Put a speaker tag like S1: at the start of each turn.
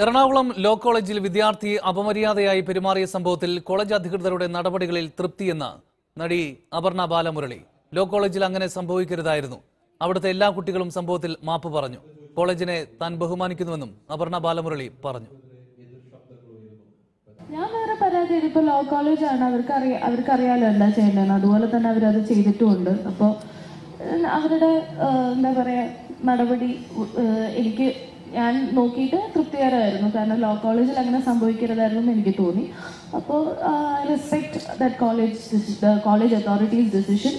S1: Ernakulam law കോളേജിൽ വിദ്യാർത്ഥി അപമര്യാദയായി പെരുമാറിയ സംഭവത്തിൽ കോളേജ് അധികൃതരുടെ നടപടികളിൽ തൃപ്തിയെന്ന് നടി അപർണ ബാലമുരളി. ലോ കോളേജിൽ അങ്ങനെ സംഭവിക്കരുതായിരുന്നു. അവിടുത്തെ എല്ലാ കുട്ടികളും സംഭവത്തിൽ മാപ്പ് പറഞ്ഞു. കോളേജിനെ താൻ ബഹുമാനിക്കുന്നുവെന്നും അപർണ ബാലമുരളി പറഞ്ഞു.
S2: ഞാൻ വേറെ പരാതി ഇതിപ്പോ ലോ കോളേജാണ്. അവർക്ക് അറിയാം അവർക്ക് അറിയാലോ എന്താ ചെയ്യേണ്ടതെന്ന്. അതുപോലെ തന്നെ അവരത് ചെയ്തിട്ടുമുണ്ട്. അപ്പോൾ അവരുടെ എന്താ പറയാ നടപടി എനിക്ക് ഞാൻ നോക്കിയിട്ട് തൃപ്തികരമായിരുന്നു. കാരണം ലോ കോളേജിൽ അങ്ങനെ സംഭവിക്കരുതായിരുന്നു എന്ന് എനിക്ക് തോന്നി. അപ്പോൾ respect that college college authorities decision